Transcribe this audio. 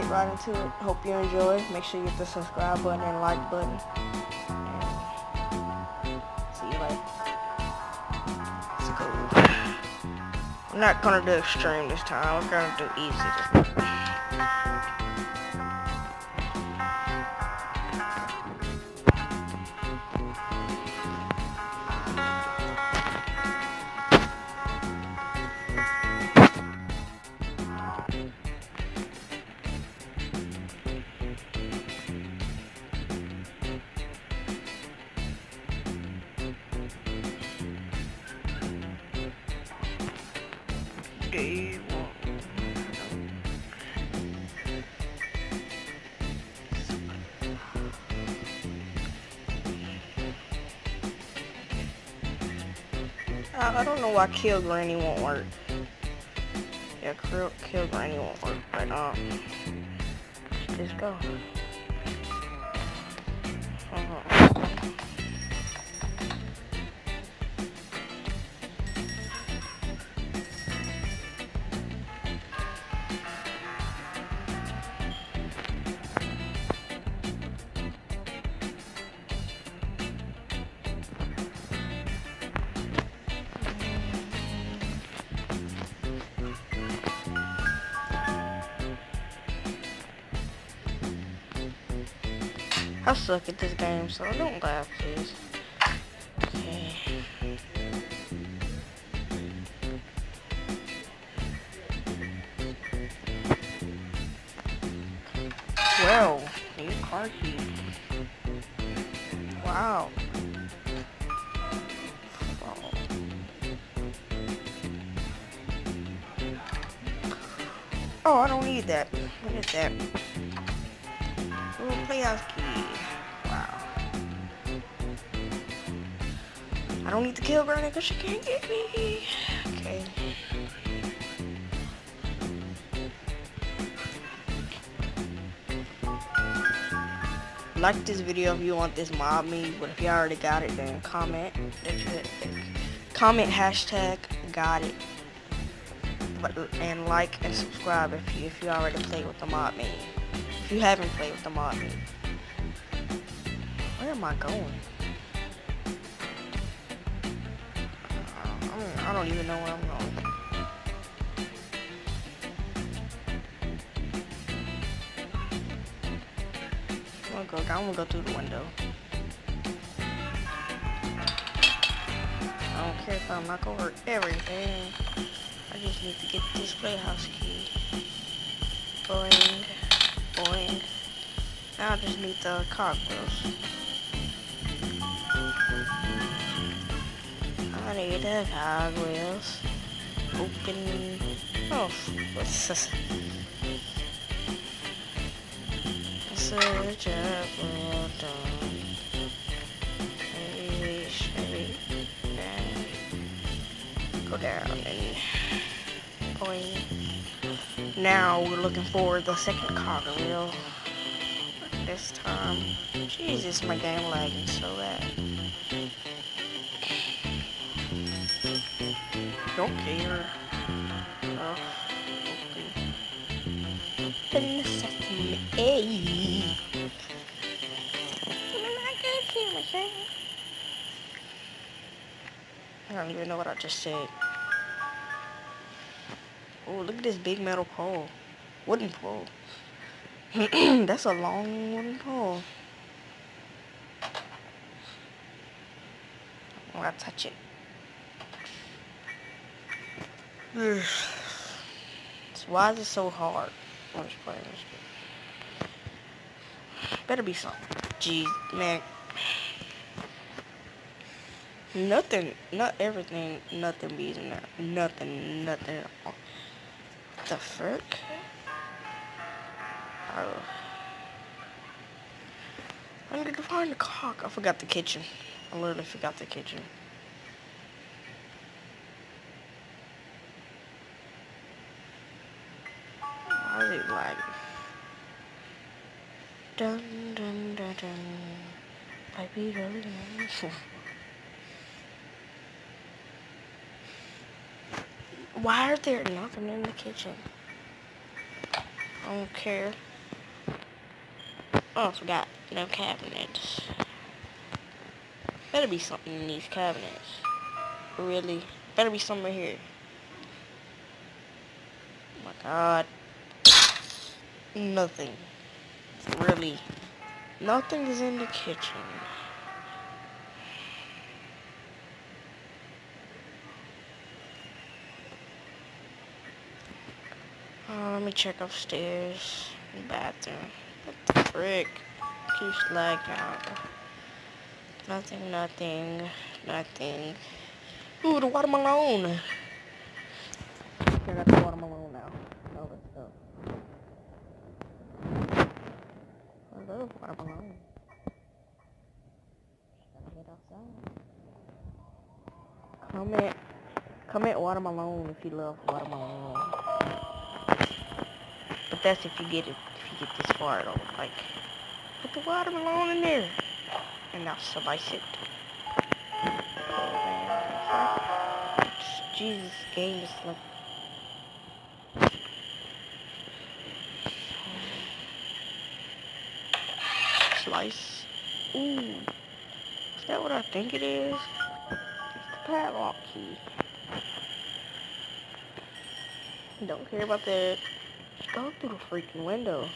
get right into it. Hope you enjoy. Make sure you hit the subscribe button and like button. And see you later. Let's go. I'm not gonna do extreme this time. We're gonna do easy I I don't know why kill granny won't work. Yeah, kill, kill granny won't work, but um, just go. I suck at this game, so don't laugh, please. Well, new car key. Wow. Oh, I don't need that. Look at that? Ooh, playhouse key. Wow. I don't need to kill Granny because she can't get me. Okay. Like this video if you want this mob me, but if you already got it, then comment. Comment hashtag got it. But, and like and subscribe if you if you already played with the mob me. If you haven't played with the mod me. Where am I going? Uh, I don't even know where I'm going. I'm gonna go, I'm gonna go through the window. I don't care if I'm not gonna everything. I just need to get this playhouse key. Boing. Boing. Now I just need the cogwheels. I need the cogwheels. Open. Oh, what's this? Search up, well done. Maybe straight Go down and boing. Now we're looking for the second cogwheel. This time. Jesus, my game lagging so bad. Don't care. Oh, okay. Sesame. Hey. I don't even know what I just said. Oh, look at this big metal pole. Wooden pole. That's a long wooden pole. I gotta touch it. why is it so hard? I'm just playing this game. Better be something. Jeez, man. Nothing, not everything, nothing in there. Nothing, nothing at all. The frick? Oh. I need to find the cock. I forgot the kitchen. I literally forgot the kitchen. Why is it lagging? Dun dun dun dun. Baby, dun, dun. Why are there nothing in the kitchen? I don't care. Oh, I forgot. No cabinets. Better be something in these cabinets. Really? Better be somewhere here. Oh my god. Nothing. Really. Nothing is in the kitchen. Uh, let me check upstairs. Bathroom. What the frick? Keeps lagging out. Nothing, nothing, nothing. Ooh, the watermelon. I got the watermelon now. Oh, let's go. I love watermelon. Gotta get outside. Comment, comment watermelon if you love watermelon. But that's if you get it, if you get this far at all. Like, put the watermelon in there. And now slice it. Jesus, game is like slice. Ooh. Is that what I think it is? It's the padlock key. Don't care about that. Go through the freaking window.